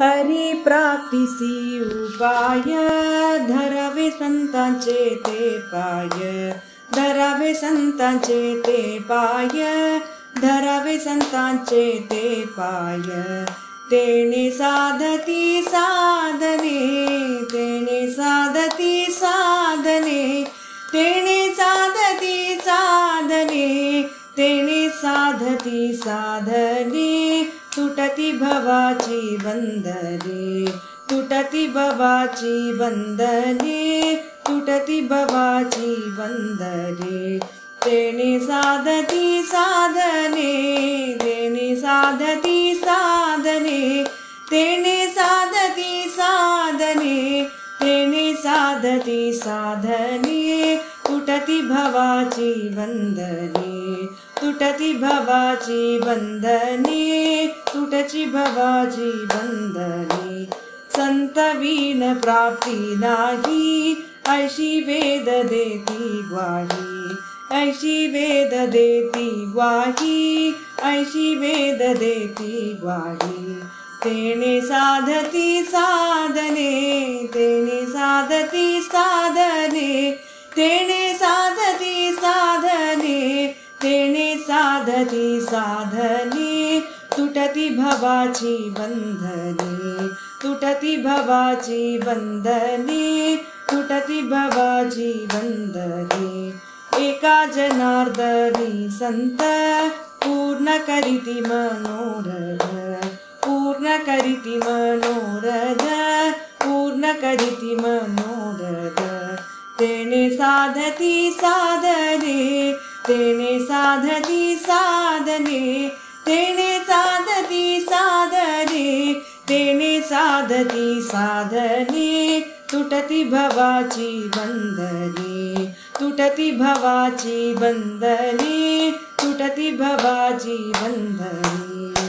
हरिप्राप्तिसि उपाय धरवे चेते पाय धरवे पाय धरवे चेते पाय। तेने साधति साधने तेने साधति साधने साधति साधने साधति साधने तुटति भवाची वन्दने तुटति भवाची वन्दने तुटति भवाची वन्दने तेने साधति साधने तेने साधति साधने तेने साधति साधने तेने साधति साधने। तुटति भवाची वन्दने तुटति भवाची वन्दने तुटचि भवाची वन्दने सन्तवीन प्राप्ति नाहि। ऐषि वेद देति ग्वाहि। ऐषि वेद देति ग्वाहि। ऐषि वेद देति ग्वाहि। तेने साधति साधने। तेने साधति साधने। तेने साधति साधने। तेने साधति साधने तुटति भवाची वन्दने तुटति भवाची वन्दने तुटति भवाची वन्दने एका जनार्दनी सन्त पूर्णकरिति मनोरथ पूर्णकरिति मनोरथ पूर्णकरिति मनोरथ। तेने साधति साधने तेने साधति साधने तेने साधति साधने तुटति भवाची वन्दने तुटति भवाची वन्दने तुटति भवाची वन्दने